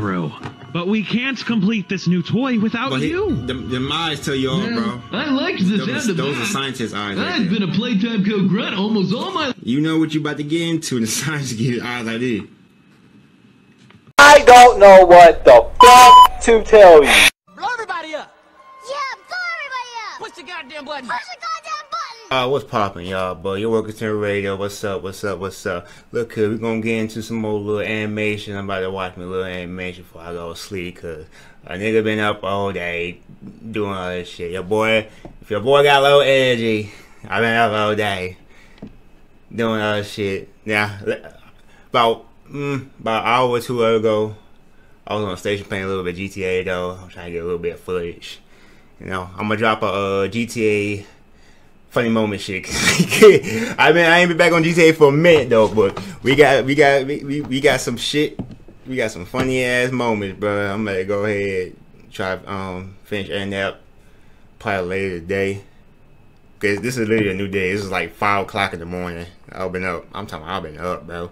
breakthrough. But we can't complete this new toy without But he, you. the, the eyes tell you all, bro. I liked the Those, sound of those are that. scientist eyes. I've there. been a Playtime Co. grunt almost all my You know what you about to get into, and the science get eyes like this. I don't know what the fuck to tell you. Blow everybody up. Yeah, blow everybody up! Push the goddamn button. Push the goddamn button! Uh, what's poppin', y'all? But you're working to the radio. What's up? What's up? What's up? Look, uh, we're gonna get into some more little animation. I'm about to watch my little animation before I go to sleep, cause a nigga been up all day doing all this shit. Your boy, if your boy got low energy, I been up all day doing all this shit. Now, about mm, about an hour or two ago, I was on station playing a little bit GTA though. I'm trying to get a little bit of footage. You know, I'm gonna drop a uh, GTA funny moment shit. I mean, I ain't been back on GTA for a minute though, but we got we got we, we, got some shit. We got some funny ass moments, bro. I'm gonna go ahead try um finish editing that probably later today. Cause this is literally a new day. This is like five o'clock in the morning. I've been up. I'm talking. I've been up, bro.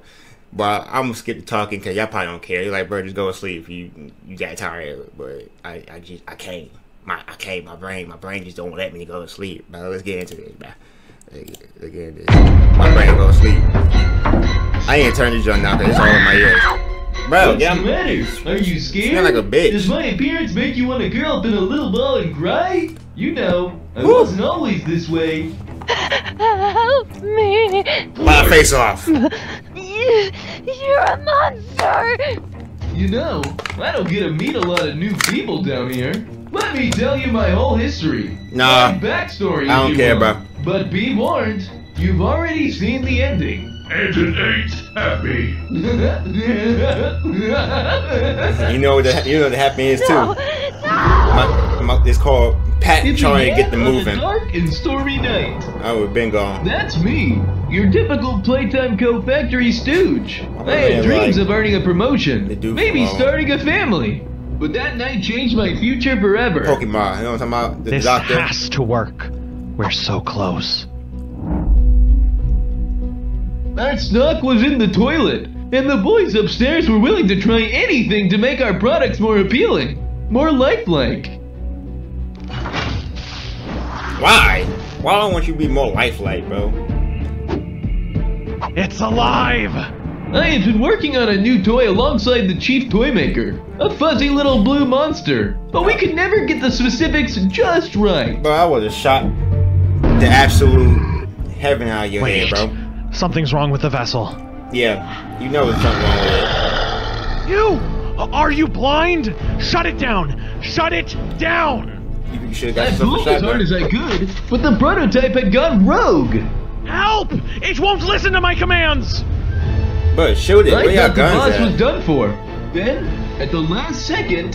But I'm gonna skip the talking because y'all probably don't care. You're like, bro, just go to sleep. You you got tired, but I I just I can't. My I can't. My brain my brain just don't let me go to sleep. Bro, let's get into this, bro. Let's get, let's get into this. My brain go to sleep. I ain't turn this joint now because it's all in my ears. Bro, What's yeah, the I'm, matter? Are you scared? Smell like a bitch. Does my appearance make you want to curl up in a little ball and cry? You know, I Woo. wasn't always this way. Help me! my face off. You, you're a monster! You know, I don't get to meet a lot of new people down here. Let me tell you my whole history. Nah, My backstory. I don't care, will. But be warned, you've already seen the ending. And it ain't happy. You know what the, you know what the happy is too. No! No! My, my, it's called Pat It trying to get the began a moving. dark and stormy night. I would have been gone. That's me, your typical Playtime Co. factory stooge. I had dreams like, of earning a promotion, maybe um, starting a family. But that night changed my future forever. Pokemon. You know what I'm talking about? The This doctor. has to work. We're so close. That snuck was in the toilet, and the boys upstairs were willing to try anything to make our products more appealing, more lifelike. Why? Why don't want you to be more lifelike, bro? It's alive! I have been working on a new toy alongside the chief toy maker, a fuzzy little blue monster, but we could never get the specifics just right. Bro, I would have shot the absolute heaven out of your Wait. head, bro. Something's wrong with the vessel. Yeah, you know there's something wrong with it. You! Are you blind? Shut it down! Shut it down! You, you should have got I yourself a pulled as hard as I could, but the prototype had gone rogue. Help! It won't listen to my commands! But shoot it. I Where y'all thought the guns boss was done for. Then, at the last second,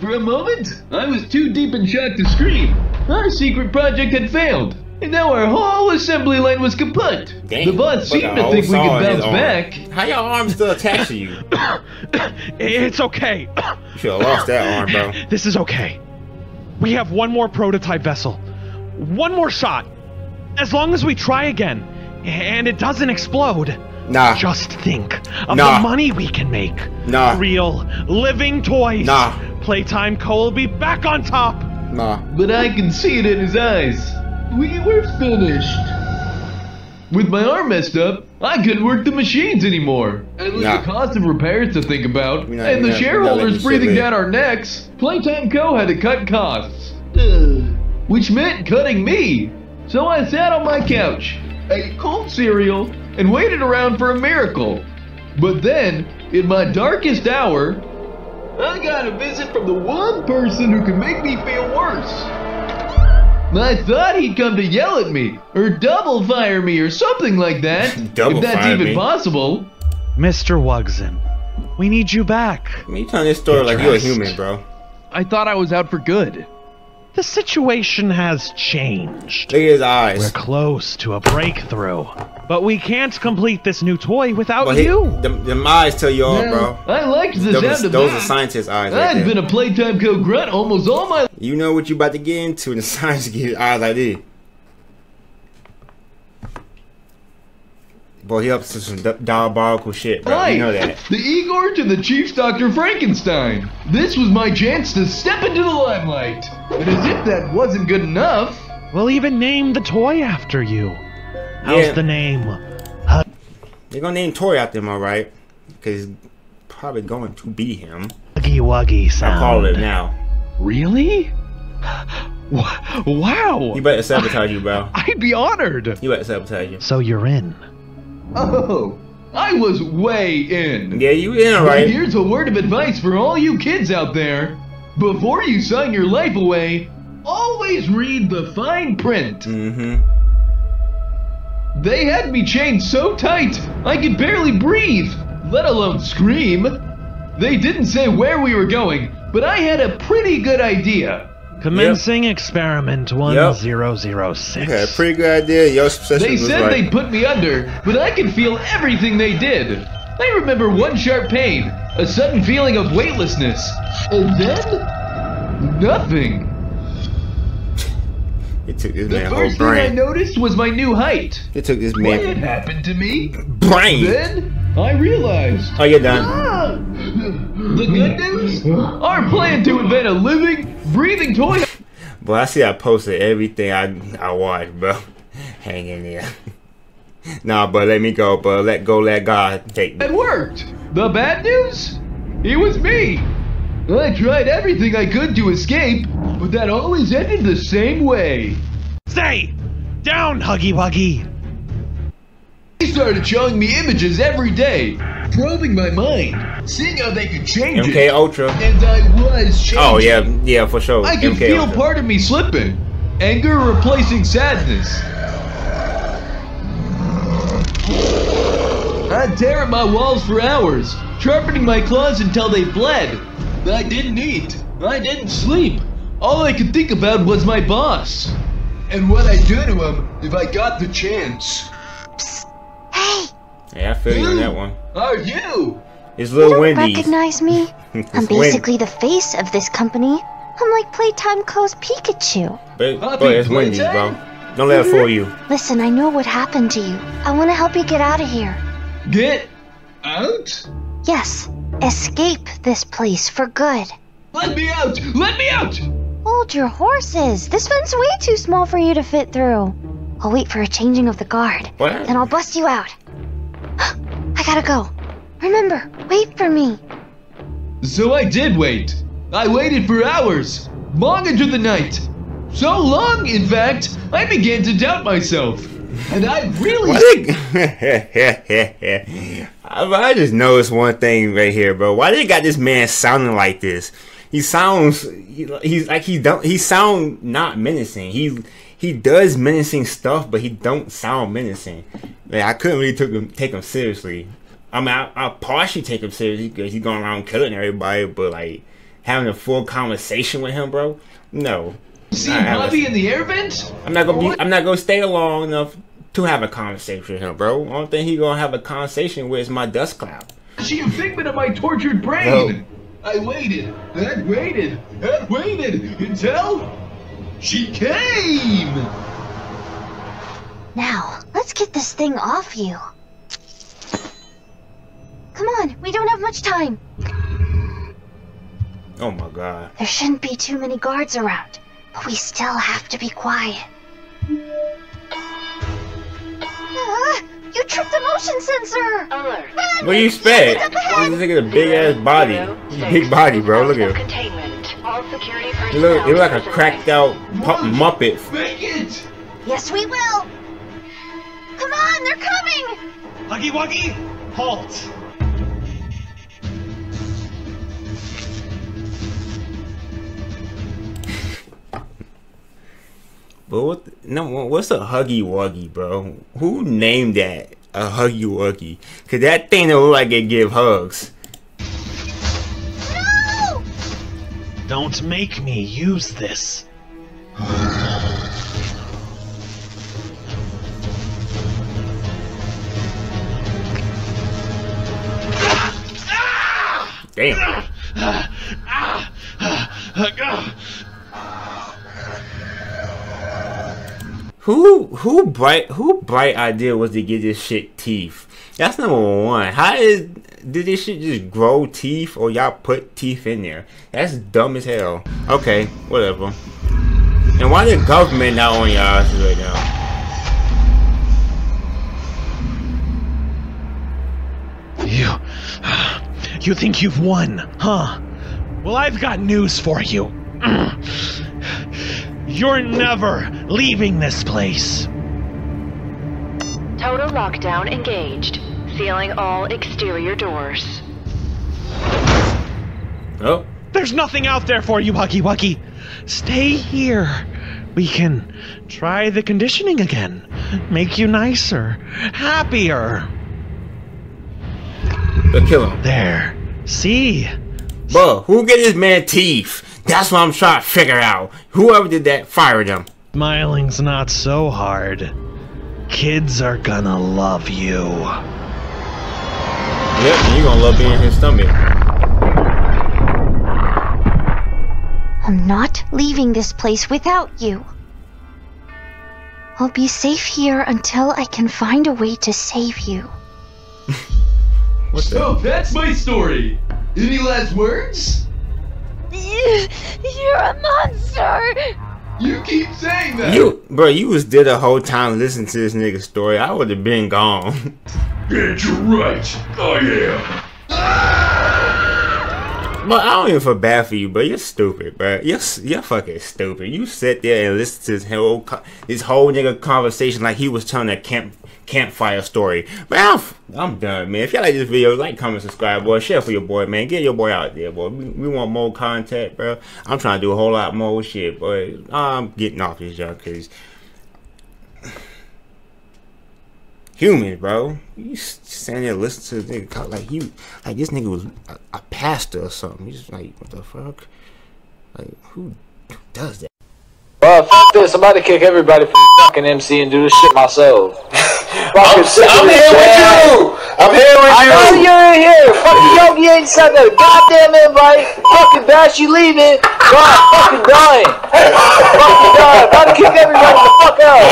for a moment, I was too deep in shock to scream. Our secret project had failed, and now our whole assembly line was kaput. Damn, the boss seemed the to think we could in bounce back. How your arm still attached to you? It's okay. You should have lost that arm, bro. This is okay. We have one more prototype vessel. One more shot. As long as we try again, and it doesn't explode. Nah. Just think of Nah. the money we can make. Nah. Real, living toys. Nah. Playtime Co. will be back on top. Nah. But I can see it in his eyes. We were finished. With my arm messed up, I couldn't work the machines anymore. And with Nah. the cost of repairs to think about, not- and the not- we're not letting shareholders breathing down our necks, Playtime Co. had to cut costs. Ugh. Which meant cutting me. So I sat on my couch, ate cold cereal, and waited around for a miracle. But then, in my darkest hour, I got a visit from the one person who can make me feel worse. I thought he'd come to yell at me, or double fire me, or something like that. Double if that's fire even me? possible. Mr. Wugson, we need you back. I mean, you telling this story like you're a human, bro. I thought I was out for good. The situation has changed. Look at his We're close to a breakthrough. But we can't complete this new toy without But he, you. the them eyes tell you all, Well, bro. I liked the Those, sound are, of those are that. scientist eyes I've there. been a Playtime Co. grunt almost all my You know what you about to get into, and the science get eyes like this. Boy, he up to some di- diabolical shit, bro. Right. You know that. The Igor to the Chief's Dr. Frankenstein. This was my chance to step into the limelight. And as if that wasn't good enough, We'll even name the toy after you. How's Yeah. the name? They're gonna name Tori after him, alright? Because it's probably going to be him. Huggy Wuggy sound. I'll call it now. Really? Wa- Wow. He better sabotage you, bro. I'd be honored. He better sabotage you. So you're in. Oh, I was way in. Yeah, you in, But alright? Here's a word of advice for all you kids out there. Before you sign your life away, always read the fine print. Mm-hmm. They had me chained so tight, I could barely breathe, let alone scream. They didn't say where we were going, but I had a pretty good idea. Commencing experiment 1006. Okay, pretty good idea. Your session They was said like, they'd put me under, but I could feel everything they did. I remember one sharp pain, a sudden feeling of weightlessness, and then nothing. it took this The man whole first thing I noticed was my new height. It took this man. What had happened to me? brain. Then I realized. Oh, you're done. Ah! The good news? Our plan to invent a living, breathing toy Boy, I see I posted everything I I watched, bro. Hang in there. nah, but let me go, bro. Let go, let God take me. that worked. The bad news? It was me. I tried everything I could to escape, but that always ended the same way. Stay! Down, Huggy Wuggy! They started showing me images every day, probing my mind, seeing how they could change MK it. Ultra. And I was changing. Oh yeah, yeah, for sure. I could MK feel Ultra. part of me slipping. Anger replacing sadness. I'd tear at my walls for hours, sharpening my claws until they bled. I didn't eat. I didn't sleep. All I could think about was my boss. And what I'd do to him if I got the chance. Hey, Yeah, I feel you on that one. Are oh, you? It's you Lil don't recognize me? I'm Wendy. basically the face of this company. I'm like Playtime Co.'s Pikachu. But, but it's Wendy's, bro. Don't let it fool you. Mm-hmm. Listen, I know what happened to you. I want to help you get out of here. Get out? Yes, escape this place for good. Let me out! Let me out! Hold your horses. This one's way too small for you to fit through. I'll wait for a changing of the guard. What? Then I'll bust you out. I gotta go. Remember, wait for me. So I did wait. I waited for hours, long into the night. So long, in fact, I began to doubt myself. And I really. Why they... I, I just noticed one thing right here, bro. Why did they got this man sounding like this? He sounds he, he's like he don't he sound not menacing. He he does menacing stuff, but he don't sound menacing. Like, I couldn't really take him take him seriously. I mean, I, I partially take him seriously because he's going around killing everybody, but like having a full conversation with him, bro. No, See I- I Poppy in the air vent? I'm not gonna be. I'm not gonna stay long enough to have a conversation with him, bro. Only thing he gonna have a conversation with is my dust cloud. She a figment of my tortured brain. I waited and waited and waited until she came. Now, let's get this thing off you. Come on, we don't have much time. Oh my god. There shouldn't be too many guards around, but we still have to be quiet. Ah, you tripped the motion sensor! Alert. What do you expect? It's up ahead. This nigga a big ass body, big body, bro. Look at him. Containment. All security He look, he look like a cracked out pu- Muppet. Make it. Yes, we will! Come on, they're coming! Huggy Wuggy, halt! But what? No, what's a huggy wuggy, bro? Who named that a huggy wuggy? Cause that thing don't look like it give hugs. No! Don't make me use this. Damn. Who who bright who bright idea was to get this shit teeth? That's number one. How is did this shit just grow teeth or y'all put teeth in there? That's dumb as hell. Okay, whatever. And why the government not on your ass right now? You. You think you've won, huh? Well, I've got news for you. You're never leaving this place. Total lockdown engaged. Sealing all exterior doors. Oh. There's nothing out there for you, Huggy Wuggy. Stay here. We can try the conditioning again. Make you nicer, happier. But kill him. There. See? Bro, who get this man teeth? That's what I'm trying to figure out. Whoever did that, fire them. Smiling's not so hard. Kids are gonna love you. Yep, and you gonna love being in his stomach. I'm not leaving this place without you. I'll be safe here until I can find a way to save you. What the? Oh, so that's my story. Any last words? You, you're a monster! You keep saying that. You, bro, you was there the whole time listening to this nigga story. I would have been gone. Get you're right. Oh, I am. Ah! But I don't even feel bad for you, but you're stupid, bro. You're you're fucking stupid. You sit there and listen to this whole this whole nigga conversation like he was telling a camp campfire story. Man, I'm, I'm done, man. If y'all like this video, like, comment, subscribe, boy. Share for your boy, man. Get your boy out there, boy. We, we want more content, bro. I'm trying to do a whole lot more shit, boy. I'm getting off this junk because humans, bro. You standing there listening to this nigga talk like you, like this nigga was a, a pastor or something. You just like, what the fuck? Like, who, who does that? Well, f this. I'm about to kick everybody from fucking MC and do this shit myself. I'm, I'm here with you. I'm here with I know you. you're in here. Fucking Yogi ain't sent a goddamn invite. Fucking Bash, you leaving. God, fucking dying. fucking dying. About to kick everybody the fuck out.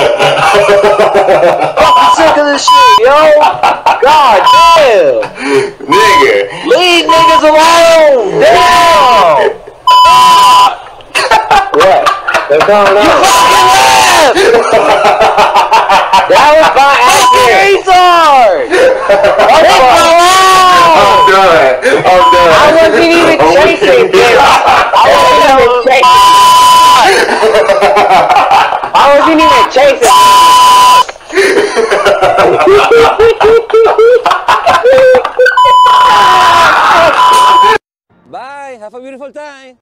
fucking sick of this shit, yo. God damn. Nigga. Leave niggas alone. Damn. what? They're coming out. You fucking left. that was by accident. Retard. Leave me alone. I'm done. I'm done. I wasn't even I'm chasing with. I wasn't even chasing. I wasn't even chasing. Bye. Have a beautiful time.